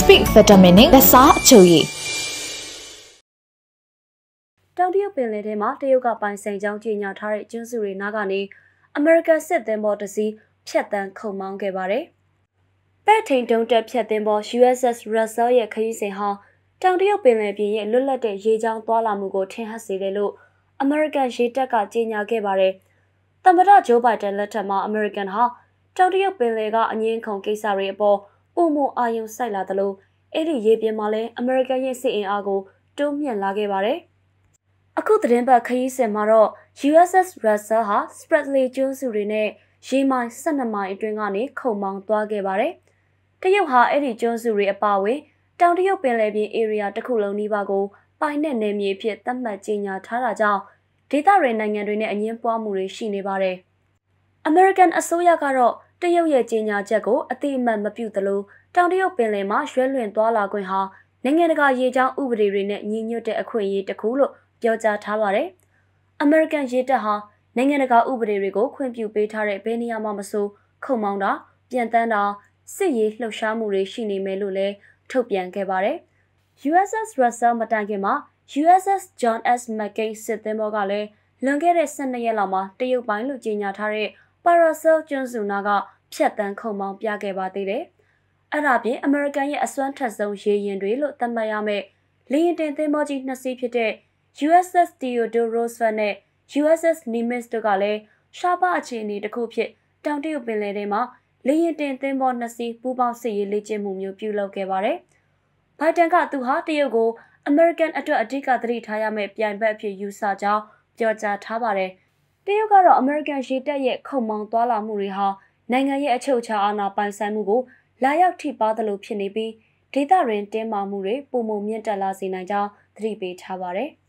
Speak Vitamin နဲ့လက်စားအချုပ်ရည်တောင်တရုတ်ပင်လယ်ထဲမှာတရုတ်ကပိုင်ဆိုင်ကြောင်းကြီးညာထားတဲ့ကျွန်းစုတွေနားကနေအမေရိကန်စစ်သင်္ဘောတစ်စီးဖြတ်တန်းခုံမောင်းခဲ့ပါတယ်။ပဲ့ထိန်တုံးတက်ဖြတ်သင်္ဘော USS Russell ရဲ့ခရီးစဉ်ဟာတောင်တရုတ်ပင်လယ်ပြင်ရဲ့လွတ်လပ်တဲ့ရေကြောင်းသွားလာမှုကိုထင်ဟပ်စေတယ်လို့အမေရိကန်ရေတပ်ကကြေညာခဲ့ပါတယ်။သမ္မတဂျိုးဘိုင်ဒန်လက်ထက်မှာအမေရိကန်ဟာတောင်တရုတ်ပင်လယ်ကအငင်းခုန်ကိစ္စတွေအပေါ် ပုံမအာယုံစိုက်လာသလိုအဲ့ဒီရေပြင်မှာလည်းအမေရိကန်ရဲ့စစ်အင်အားကိုတိုးမြင့်လာခဲ့ပါတယ်။အခုသတင်းပတ်ခရီးစဉ်မှာတော့ USS Russell ဟာ Spratly ကျွန်းစုတွေနဲ့ရေမိုင်12မိုင်အတွင်းကနေခုံမောင်းသွားခဲ့ပါတယ်။တရုတ်ဟာအဲ့ဒီကျွန်းစုတွေအပါအဝင်တောင်တရုတ်ပင်လယ်ပြင် area တစ်ခုလုံးနီးပါးကိုပိုင်တဲ့နယ်မြေဖြစ်သတ်မှတ်ကြေညာထားတာကြောင့်ဒေသရင်းနိုင်ငံတွေနဲ့အငင်းပွားမှုတွေရှိနေပါတယ်။ American အစိုးရကတော့ တရုတ်ရဲ့ကြေညာချက်ကိုအတိအမှတ်မပြုသလိုတောင်တရုတ်ပင်လယ်မှာရွှဲလွှင့်သွားလာခွင့်ဟာနိုင်ငံတကာရေကြောင်းဥပဒေတွေနဲ့ညီညွတ်တဲ့အခွင့်အရေးတစ်ခုလို့ပြောကြားထားပါတယ်။ American ရေတပ်ဟာနိုင်ငံတကာဥပဒေတွေကိုခွင့်ပြုပေးထားတဲ့ဘယ်နေရာမှမဆိုခုံမောင်းတာပြန်တန်းတာစစ်ရေးလှုပ်ရှားမှုတွေရှိနေမယ်လို့လည်းထုတ်ပြန်ခဲ့ပါတယ်။ USS Russell မတိုင်ခင်မှာ USS John S. McCain စစ်သင်္ဘောကလည်းလွန်ခဲ့တဲ့12ရက်လောက်မှာတရုတ်ပိုင်းလို့ကြေညာထားတဲ့ Paracel ကျွန်းစုနာက ဖြတ်တန်းခုံမောင်းပြခဲ့ပါသေးတယ်။အဲ့ဒါပြင်အမေရိကန်ရဲ့အစွမ်းထက်ဆုံးရေရင်တွေလို့သတ်မှတ်ရမယ့်လေယာဉ်တင်သင်္ဘောကြီးနှစ်စီးဖြစ်တဲ့ USS Theodore Roosevelt နဲ့ USS Nimitz တို့ကလည်းရှားပါအခြေအနေတစ်ခုဖြစ်တောင်တရုတ်ပင်လယ်ထဲမှာလေယာဉ်တင်သင်္ဘောနှစ်စီးပူးပေါင်းစစ်ရေးလေ့ကျင့်မှုမျိုးပြုလုပ်ခဲ့ပါတယ်။ဘိုင်ဒန်ကသူဟာတရုတ်ကို American အတွက်အဓိကသတိထားရမယ့်ပြိုင်ဘက်အဖြစ်ယူဆကြောင်းပြောကြားထားပါတယ်။တရုတ်ကတော့ American ရေတပ်ရဲ့ခုံမောင်းသွားလာမှုတွေဟာ နိုင်ငံရဲ့အချုပ်အခြာအာဏာပိုင်ဆိုင်မှုကိုလာရောက်ထိပါသလိုဖြစ်နေပြီးဒေသတွင်တင်းမာမှုတွေပုံမမြင့်တက်လာစေနိုင်ကြောင်းသတိပေးထားပါတယ်။